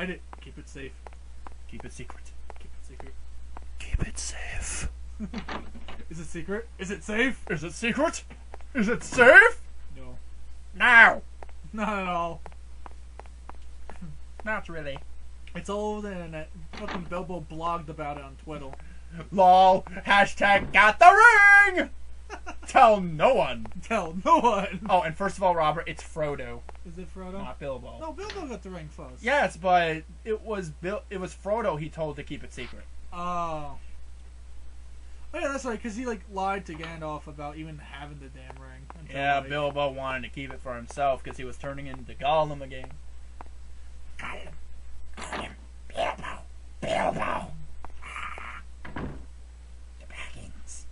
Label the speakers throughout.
Speaker 1: Hide it. Keep it safe.
Speaker 2: Keep it secret.
Speaker 1: Keep it secret.
Speaker 2: Keep it safe.
Speaker 1: Is it secret? Is it safe?
Speaker 2: Is it secret? Is it safe?
Speaker 1: No.
Speaker 2: No.
Speaker 1: Not at all.
Speaker 2: Not really.
Speaker 1: It's all over the internet. Fucking Bilbo blogged about it on Twitter.
Speaker 2: Lol. Hashtag got the ring. Tell no one.
Speaker 1: Tell no one.
Speaker 2: Oh, and first of all, Robert, it's Frodo,
Speaker 1: Is it Frodo?
Speaker 2: not Bilbo.
Speaker 1: No, Bilbo got the ring first.
Speaker 2: Yes, but it was Bill. It was Frodo. He told to keep it secret.
Speaker 1: Oh. Oh yeah, that's right. Cause he like lied to Gandalf about even having the damn ring. until,
Speaker 2: Yeah,
Speaker 1: like-
Speaker 2: Bilbo wanted to keep it for himself because he was turning into Gollum again.
Speaker 3: Got him. Bilbo. Bilbo. The Baggins.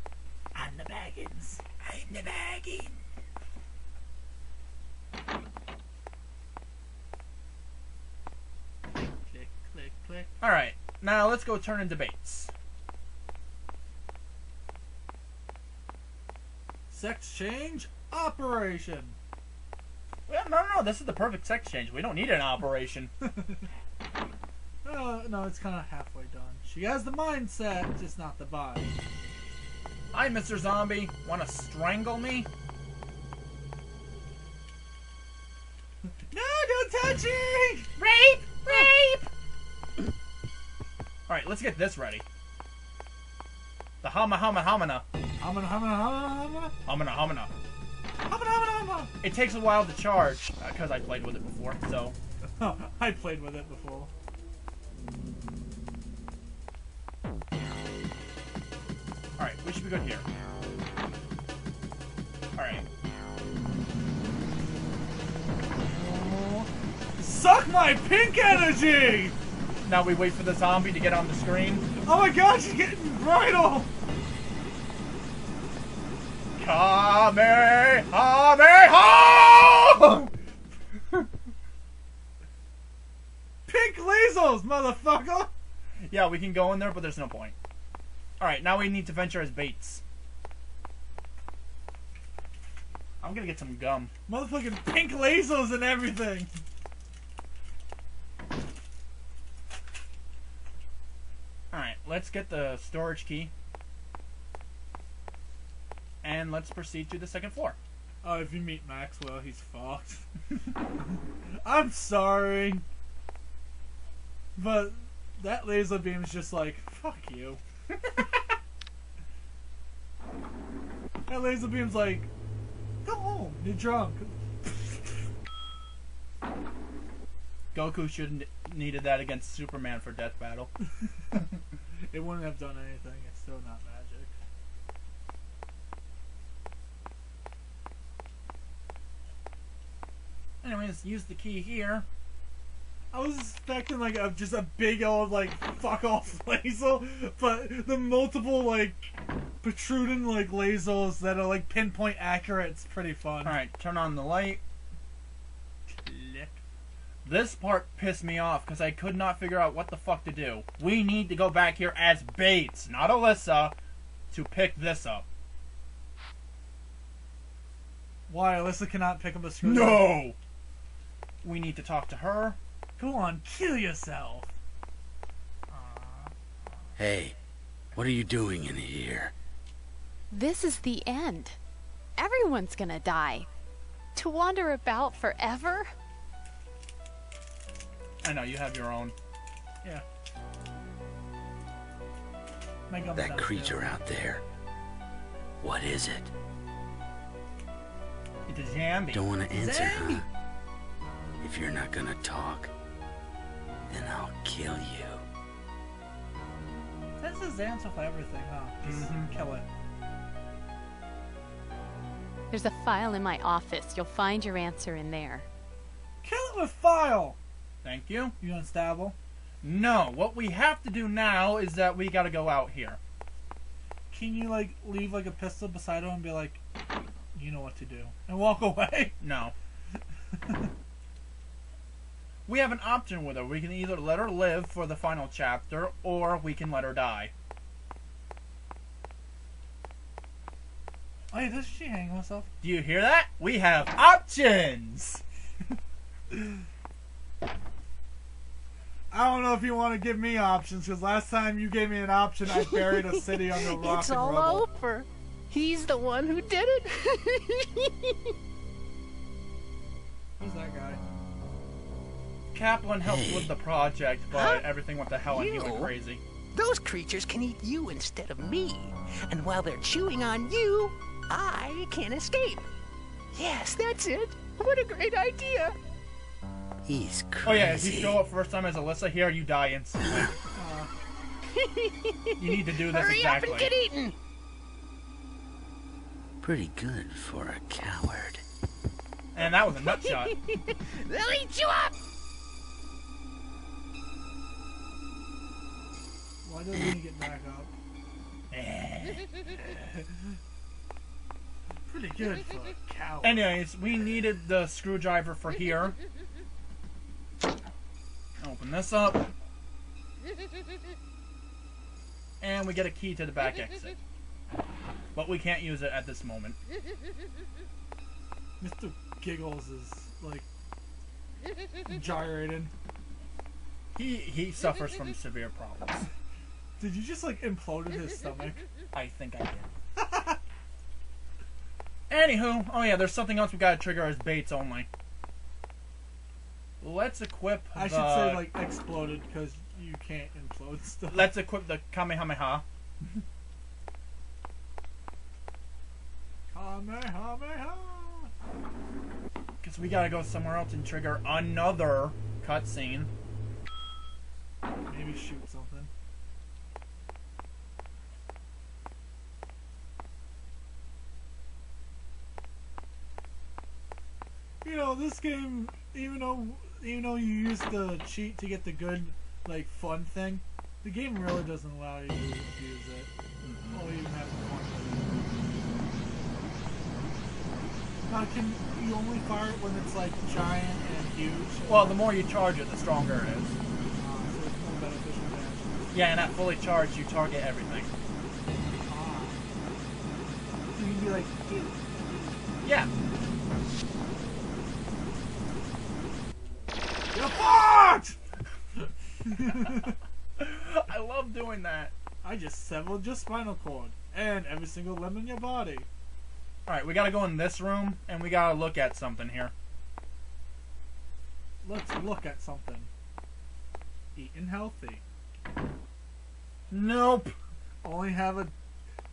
Speaker 3: I'm the Baggins. The Baggins.
Speaker 1: Click, click, click.
Speaker 2: All right, now let's go turn into Bates.
Speaker 1: Sex change operation.
Speaker 2: Well, no, no, no. This is the perfect sex change. We don't need an operation.
Speaker 1: Uh, no, it's kind of halfway done. She has the mindset, just not the body.
Speaker 2: Hi, Mr. Zombie. Want to strangle me?
Speaker 1: No, don't touch me!
Speaker 2: Rape! Rape! All right, let's get this ready. The hama hama hamana.
Speaker 1: Humana, humana, humana,
Speaker 2: Hamana hamana.
Speaker 1: humana, humana, humana.
Speaker 2: It takes a while to charge uh, because I played with it before. So
Speaker 1: I played with it before.
Speaker 2: We should be good here. All right.
Speaker 1: Suck my pink energy!
Speaker 2: Now we wait for the zombie to get on the screen.
Speaker 1: Oh my god, she's getting bridal!
Speaker 2: Kamehameha!
Speaker 1: Pink lasers, motherfucker!
Speaker 2: yeah, we can go in there, but there's no point. All right, now we need to venture as Bates. I'm gonna get some gum.
Speaker 1: Motherfucking pink lasers and everything!
Speaker 2: All right, let's get the storage key, and let's proceed to the second floor.
Speaker 1: Oh, if you meet Maxwell, he's fucked. I'm sorry. But that laser beam's just like, fuck you. that laser beam's like, go home, you're drunk.
Speaker 2: Goku shouldn't needed that against Superman for Death Battle.
Speaker 1: It wouldn't have done anything, it's still not magic.
Speaker 2: Anyways, use the key here.
Speaker 1: I was expecting like a, just a big old like fuck off laser, but the multiple like protruding like lasers that are like pinpoint accurate. It's pretty fun.
Speaker 2: All right, turn on the light.
Speaker 1: Click.
Speaker 2: This part pissed me off because I could not figure out what the fuck to do. We need to go back here as Bates, not Alyssa, to pick this up.
Speaker 1: Why Alyssa cannot pick up a screw?
Speaker 2: No! We need to talk to her.
Speaker 1: Go on, kill yourself.
Speaker 4: Hey, what are you doing in here?
Speaker 5: This is the end. Everyone's gonna die. To wander about forever?
Speaker 2: I know, you have your own.
Speaker 1: Yeah.
Speaker 4: That creature
Speaker 1: there.
Speaker 4: out there. What is it?
Speaker 2: It's a zombie.
Speaker 4: Don't want to answer,
Speaker 2: Zombie.
Speaker 4: huh? If you're not gonna talk, then I'll kill you.
Speaker 1: That's his answer for everything, huh? Just
Speaker 2: Mhm.
Speaker 1: kill it.
Speaker 5: There's a file in my office. You'll find your answer in there.
Speaker 1: Kill it with file.
Speaker 2: Thank you.
Speaker 1: You unstable.
Speaker 2: No, what we have to do now is that we gotta go out here.
Speaker 1: Can you like leave like a pistol beside him and be like, you know what to do, and walk away?
Speaker 2: No. We have an option with her. We can either let her live for the final chapter, or we can let her die.
Speaker 1: Oh yeah, doesn't she hang herself?
Speaker 2: Do you hear that? We have options!
Speaker 1: I don't know if you want to give me options because last time you gave me an option, I buried a city under rock
Speaker 3: it's
Speaker 1: and
Speaker 3: all
Speaker 1: rubble.
Speaker 3: over. He's the one who did it.
Speaker 1: Who's that guy?
Speaker 2: Kaplan helped with the project, but
Speaker 3: Huh?
Speaker 2: everything went to hell and he went crazy.
Speaker 3: Those creatures can eat you instead of me. And while they're chewing on you, I can escape. Yes, that's it. What a great idea.
Speaker 4: He's crazy.
Speaker 2: Oh yeah, if you show up first time as Alyssa here, you die instantly. you need to do this
Speaker 3: Hurry
Speaker 2: exactly.
Speaker 3: up and get eaten.
Speaker 4: Pretty good for a coward.
Speaker 2: And that was a nut shot.
Speaker 3: They'll eat you up.
Speaker 1: Why doesn't he get back up? Pretty good for a cow.
Speaker 2: Anyways, we needed the screwdriver for here. Open this up. And we get a key to the back exit. But we can't use it at this moment.
Speaker 1: Mr. Giggles is like gyrating.
Speaker 2: He he suffers from severe problems.
Speaker 1: Did you just like imploded his stomach?
Speaker 2: I think I did. Anywho, oh yeah, there's something else we gotta trigger as Bates only. Let's equip
Speaker 1: I
Speaker 2: the,
Speaker 1: should say like exploded because you can't implode stuff.
Speaker 2: Let's equip the Kamehameha.
Speaker 1: Kamehameha.
Speaker 2: Because we gotta go somewhere else and trigger another cutscene.
Speaker 1: Maybe shoot something. You know, this game, even though even though you use the cheat to get the good, like fun thing, the game really doesn't allow you to use it or even have fun with it. Now, can you only fire it when it's like giant and huge?
Speaker 2: Well, the more you charge it, the stronger it is.
Speaker 1: Uh, so it's more beneficial than
Speaker 2: Yeah, and at fully charged, you target everything.
Speaker 1: Ah. So you can be like, "Ew."
Speaker 2: Yeah.
Speaker 1: You're fucked!
Speaker 2: I love doing that.
Speaker 1: I just severed your spinal cord and every single limb in your body.
Speaker 2: Alright, we gotta go in this room, and we gotta look at something here.
Speaker 1: Let's look at something. Eating healthy.
Speaker 2: Nope.
Speaker 1: Only have a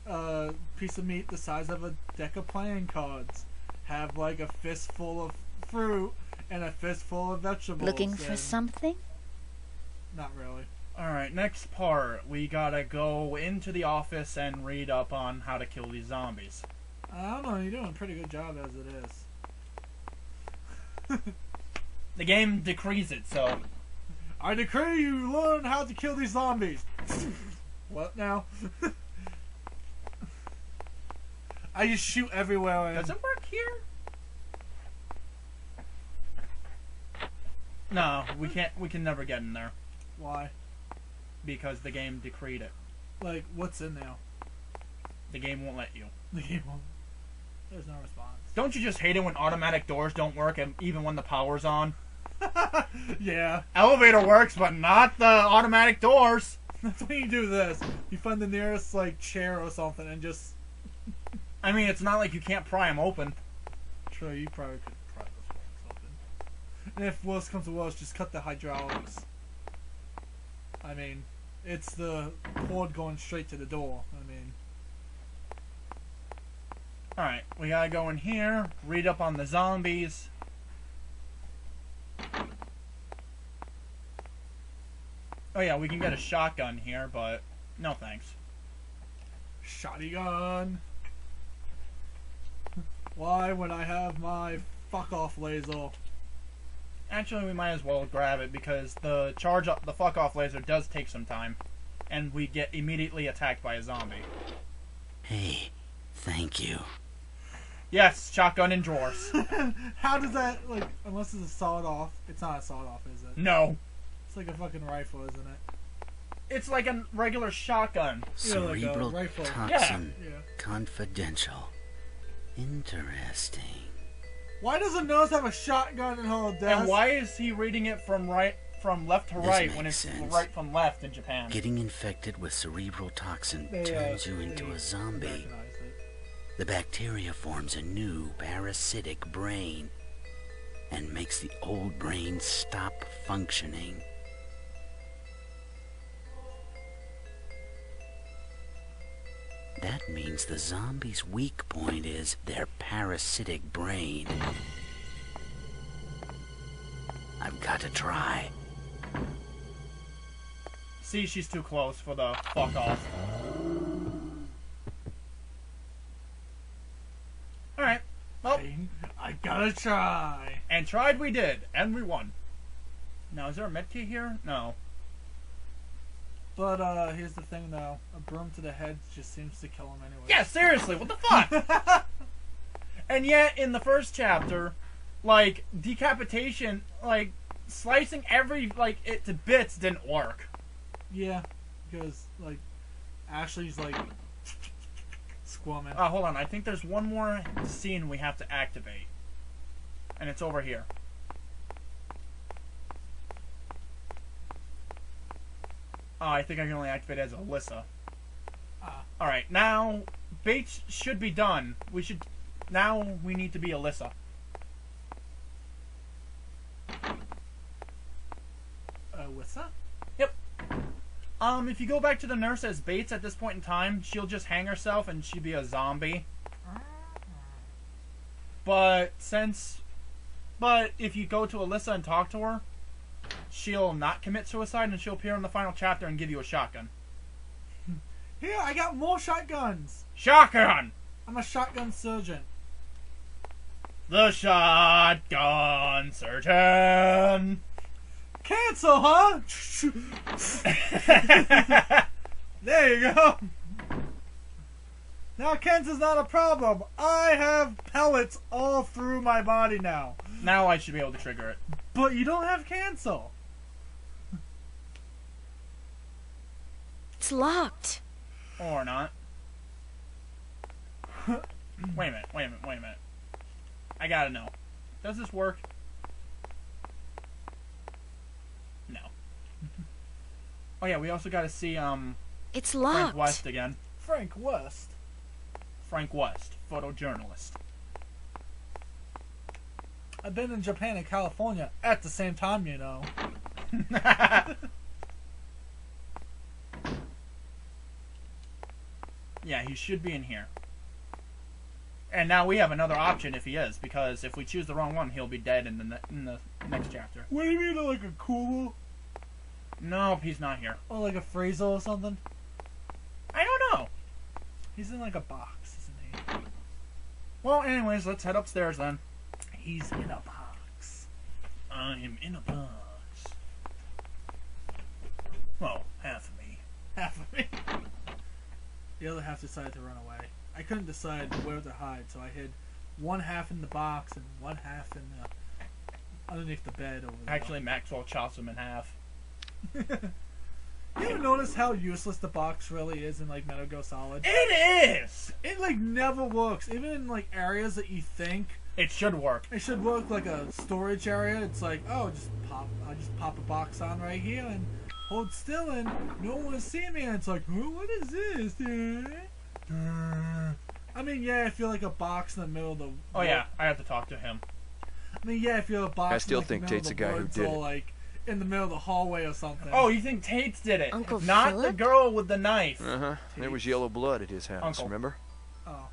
Speaker 1: uh, piece of meat the size of a deck of playing cards. Have like a fistful of fruit and a fistful of vegetables.
Speaker 6: Looking for something?
Speaker 1: Not really.
Speaker 2: Alright, next part. We gotta go into the office and read up on how to kill these zombies.
Speaker 1: I don't know. You're doing a pretty good job as it is.
Speaker 2: The game decrees it, so
Speaker 1: I decree you learn how to kill these zombies. what now? I just shoot everywhere. And
Speaker 2: Does it work here? No, we can't. We can never get in there
Speaker 1: Why?
Speaker 2: because the game decreed it.
Speaker 1: Like, what's in there?
Speaker 2: The game won't let you.
Speaker 1: The game won't- There's no response.
Speaker 2: Don't you just hate it when automatic doors don't work, and even when the power's on?
Speaker 1: yeah.
Speaker 2: Elevator works, but not the automatic doors.
Speaker 1: That's when you do this. You find the nearest, like, chair or something and just.
Speaker 2: I mean, it's not like you can't pry them open.
Speaker 1: True, you probably could pry this one open. And if worse comes to worse, just cut the hydraulics. I mean, it's the cord going straight to the door. I mean.
Speaker 2: Alright, we gotta go in here, read up on the zombies. Oh yeah, we can get a shotgun here, but no thanks.
Speaker 1: Shotgun. Why would I have my fuck off laser?
Speaker 2: Actually, we might as well grab it because the charge up the fuck off laser does take some time, and we get immediately attacked by a zombie.
Speaker 4: Hey, thank you.
Speaker 2: Yes, shotgun in drawers.
Speaker 1: How does that like? Unless it's a sawed off, it's not a sawed off, is it?
Speaker 2: No,
Speaker 1: It's like a fucking rifle, isn't it?
Speaker 2: it's like a regular shotgun.
Speaker 1: Yeah, like a
Speaker 4: Cerebral
Speaker 1: rifle.
Speaker 4: toxin
Speaker 1: Yeah.
Speaker 4: confidential. Interesting.
Speaker 1: Why does a Nose have a shotgun in her desk?
Speaker 2: And why is he reading it from right from left to
Speaker 4: This
Speaker 2: right when it's
Speaker 4: sense.
Speaker 2: right from left in Japan.
Speaker 4: Getting infected with cerebral toxin
Speaker 1: They, uh,
Speaker 4: turns you into a zombie. The bacteria forms a new parasitic brain and makes the old brain stop functioning. That means the zombie's weak point is their parasitic brain. I've got to try.
Speaker 2: See, she's too close for the fuck off. Alright. Well,
Speaker 1: I, I gotta try.
Speaker 2: and tried we did, and we won. Now, is there a medkit here? No.
Speaker 1: But uh, here's the thing, though: a broom to the head just seems to kill him anyway.
Speaker 2: Yeah, seriously, what the fuck? and yet, in the first chapter, like, decapitation, like, slicing every, like, it to bits didn't work.
Speaker 1: Yeah, because like Ashley's like squirming.
Speaker 2: Uh, hold on, I think there's one more scene we have to activate. And it's over here. Oh, I think I can only activate it as Alyssa.
Speaker 1: Ah.
Speaker 2: Alright, now, Bates should be done. We should... Now we need to be Alyssa.
Speaker 1: What's that?
Speaker 2: Um, if you go back to the nurse as Bates at this point in time, she'll just hang herself and she'd be a zombie. But since, but if you go to Alyssa and talk to her, she'll not commit suicide and she'll appear in the final chapter and give you a shotgun.
Speaker 1: Here, I got more shotguns.
Speaker 2: Shotgun!
Speaker 1: I'm a shotgun surgeon.
Speaker 2: The shotgun surgeon!
Speaker 1: Cancel, huh? there you go. Now cancer's not a problem. I have pellets all through my body now.
Speaker 2: now I should be able to trigger it.
Speaker 1: But you don't have cancer.
Speaker 5: It's locked.
Speaker 2: Or not. wait a minute, wait a minute, wait a minute. I gotta know. Does this work? No. oh yeah, we also gotta see um
Speaker 5: It's locked. Frank.
Speaker 2: West again.
Speaker 1: Frank West.
Speaker 2: Frank West, photojournalist.
Speaker 1: I've been in Japan and California at the same time, you know.
Speaker 2: yeah, he should be in here. And now we have another option if he is, because if we choose the wrong one, he'll be dead in the ne- in the next chapter.
Speaker 1: What do you mean, like a cool?
Speaker 2: Nope, he's not here.
Speaker 1: Oh, like a Fraser or something?
Speaker 2: I don't know.
Speaker 1: He's in like a box, isn't he?
Speaker 2: Well, anyways, let's head upstairs then.
Speaker 1: He's in a box.
Speaker 2: I'm in a box. Well, half of me.
Speaker 1: Half of me. The other half decided to run away. I couldn't decide where to hide, so I hid one half in the box and one half in the underneath the bed over there.
Speaker 2: Actually, Maxwell chops them in half.
Speaker 1: you ever notice how useless the box really is in like Metal Gear Solid?
Speaker 2: It is!
Speaker 1: It like never works, even in like areas that you think
Speaker 2: It should work.
Speaker 1: it should work, like a storage area. It's like, oh, just pop, I just pop a box on right here and hold still, and no one will see me. And it's like, oh, what is this? Uh, I mean, yeah, I you're like a box in the middle of the.
Speaker 2: Oh yeah, I have to talk to him.
Speaker 1: I mean, yeah, if you're a box.
Speaker 6: I still
Speaker 1: in, like,
Speaker 6: think
Speaker 1: the middle
Speaker 6: Tate's
Speaker 1: of
Speaker 6: the guy who did
Speaker 1: or,
Speaker 6: it.
Speaker 1: like in the middle of the hallway or something.
Speaker 2: Oh, you think Tate's did it?
Speaker 5: Uncle
Speaker 2: Not the girl with the knife.
Speaker 6: Uh huh. There was yellow blood at his house.
Speaker 2: Uncle.
Speaker 6: Remember?
Speaker 1: Oh.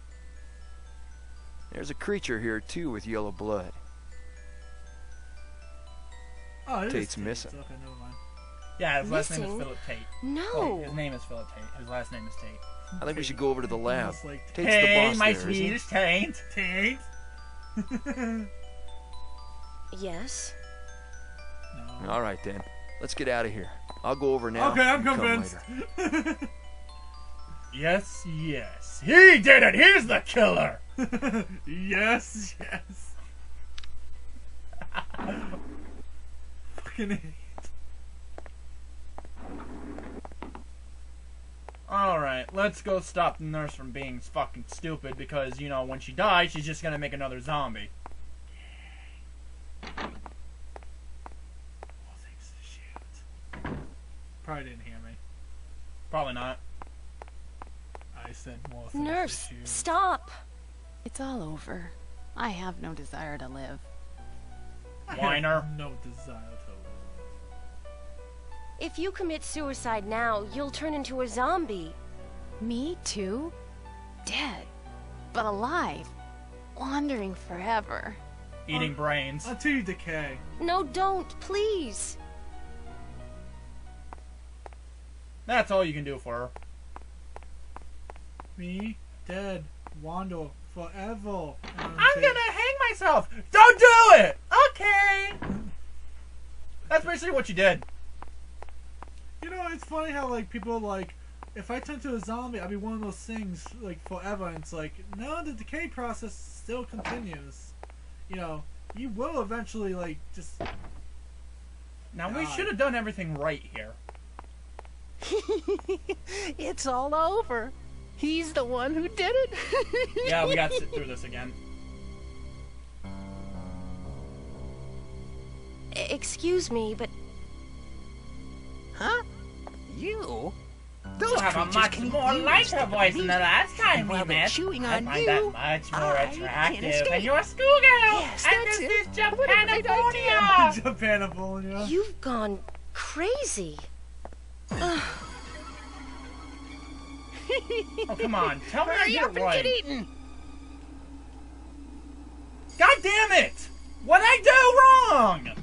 Speaker 6: There's a creature here too with yellow blood.
Speaker 1: Oh, it is
Speaker 6: Tate's
Speaker 1: Tate.
Speaker 6: missing.
Speaker 1: Okay, never mind.
Speaker 2: Yeah, his last name is Philip Tate.
Speaker 5: No.
Speaker 2: Wait, his name is Philip Tate. His last name is Tate.
Speaker 6: I think we should go over to the lab.
Speaker 1: Like
Speaker 6: Tate's
Speaker 2: hey,
Speaker 6: the boss
Speaker 2: my
Speaker 6: there, isn't he?
Speaker 2: Swedish Tate.
Speaker 1: Tate.
Speaker 5: Yes.
Speaker 1: no.
Speaker 6: All right then. Let's get out of here. I'll go over now.
Speaker 1: Okay, I'm convinced.
Speaker 2: Yes, yes. He did it. He's the killer.
Speaker 1: yes, yes. Fucking idiot.
Speaker 2: All right, let's go stop the nurse from being fucking stupid because you know when she dies, she's just gonna make another zombie.
Speaker 1: Oh, thanks to shit. probably didn't hear me.
Speaker 2: Probably not.
Speaker 1: I said more things
Speaker 7: Nurse,
Speaker 1: to you.
Speaker 7: stop.
Speaker 5: It's all over. I have no desire to live.
Speaker 1: I have
Speaker 2: Whiner.
Speaker 1: No desire to
Speaker 7: If you commit suicide now, you'll turn into a zombie.
Speaker 5: Me too? Dead, but alive, wandering forever.
Speaker 2: Eating brains.
Speaker 1: Until you decay.
Speaker 7: No, don't, please.
Speaker 2: That's all you can do for her.
Speaker 1: Me, dead, wander forever. And
Speaker 2: I'm gonna hang myself. Don't do it. Okay. That's basically what you did.
Speaker 1: You know, it's funny how like people like, if I turn to a zombie, I'll be one of those things like forever. And it's like, no, the decay process still continues. You know, you will eventually like just.
Speaker 2: Now we should have done everything right here.
Speaker 3: it's all over. He's the one who did it.
Speaker 2: Yeah, we got to sit through this again.
Speaker 7: Excuse me, but
Speaker 3: Huh? You? Those
Speaker 2: You have a
Speaker 3: creatures
Speaker 2: much more
Speaker 3: you
Speaker 2: lighter
Speaker 3: instead
Speaker 2: voice than the last time we
Speaker 3: while
Speaker 2: met.
Speaker 3: chewing
Speaker 2: I
Speaker 3: on
Speaker 2: find
Speaker 3: you,
Speaker 2: that much more
Speaker 3: I can
Speaker 2: attractive
Speaker 3: escape.
Speaker 2: than your schoolgirl.
Speaker 3: Yes,
Speaker 2: and
Speaker 3: that's
Speaker 2: this
Speaker 3: it.
Speaker 2: is
Speaker 3: What a great
Speaker 2: Japanoponia.
Speaker 1: Japanoponia.
Speaker 7: you've gone crazy.
Speaker 2: Oh come on, tell me I
Speaker 3: Hurry
Speaker 2: get
Speaker 3: up and
Speaker 2: right.
Speaker 3: get eaten.
Speaker 2: God damn it! What'd I do wrong?